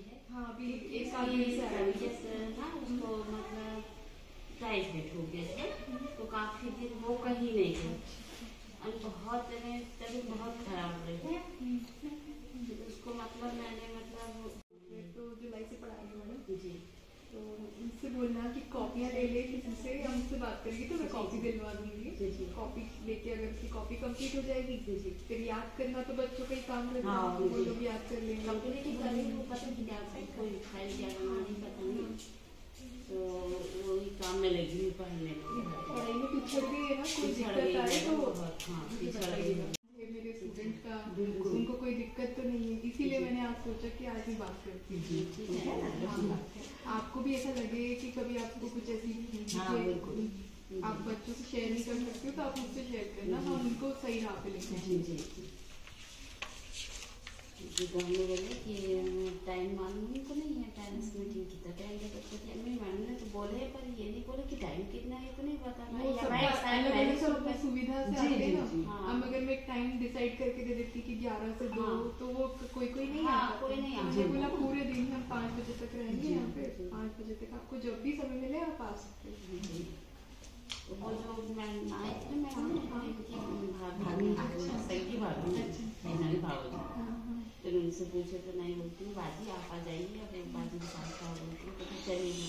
है। हाँ अभी एक साल उसको मतलब टाइफाइड हो गया था तो काफ़ी दिन वो कहीं नहीं गए और बहुत तबीयत बहुत खराब रही तो उसको मतलब मैंने मतलब तो जुलाई से पढ़ा रही हूँ। जी। तो उनसे बोलना कि कॉपियाँ ले ले किसी से। मुझसे बात करेगी तो मैं कॉपी दिलवा दूँगी। कॉपी लेके अगर उसकी कॉपी कंप्लीट हो जाएगी। फिर याद करना तो बच्चों का ही काम रहता हाँ, वो जी। लोग याद कर लेंगे। ही। हूँ नहीं तो वही काम में लगी पढ़ने में। पढ़ाई में पिछड़ गई है ना कोई दिक्कत आए तो हाँ, पिछड़ गई मेरे स्टूडेंट का उनको कोई दिक्कत तो नहीं है इसीलिए मैंने आज सोचा कि आज ही बात करती हूँ। है हाँ, आपको भी ऐसा लगे कि कभी आपको कुछ ऐसी हाँ। आप बच्चों से शेयर नहीं कर सकते हो तो आप मुझसे शेयर करना हम उनको सही राह पे लेके जी जी जी। जी तो बोले कि टाइम मालूम तो नहीं है पेरेंट्स मीटिंग कितना टाइम दे बच्चे के। मैडम ने तो बोले पर ये नहीं बोले कि टाइम कितना है तो नहीं पता सुविधा से आते हैं जी, ना जी, हाँ। अगर मैं टाइम डिसाइड करके दे देती कि 11 से 2 हाँ। तो वो कोई कोई नहीं हाँ, आता। कोई नहीं हमने आता। बोला पूरे दिन हम 5 बजे तक रहेंगे यहाँ पे। जी। 5 बजे तक आपको जब भी समय मिले आप आ सकते हो। जी। तो वो जो मैं आए थे मैं भाभी सही भाभी अच्छा। भाभी। हाँ, हाँ। फिर उनसे पूछे तो नहीं बोलती हूँ। बाजी आप आ जाइए। अब बाजी के साथ बोलती हूँ तो चलेगी